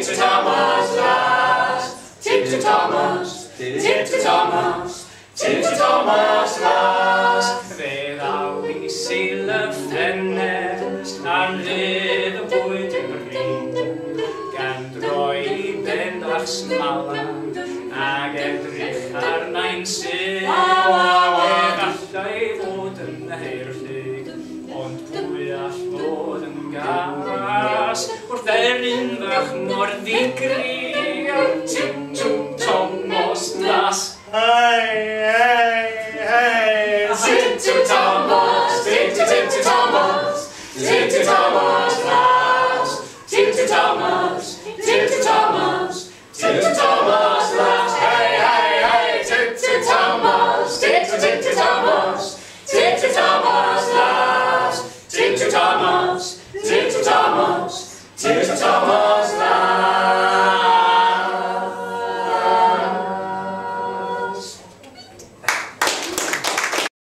Tip to Thomas, lads. Tip to Thomas. Tip to Thomas. Tip to Thomas, lads. Fe ddaw i seil y ffenes am fydd y bwyd yn bryd gan droi i ben a'ch smalan ac edrych ar nain sy'n. Waw, waw, nach Norwegen, Tschum, tschum, Thomas Nass. Hey, hey, hey, Tschum, tschum, Thomas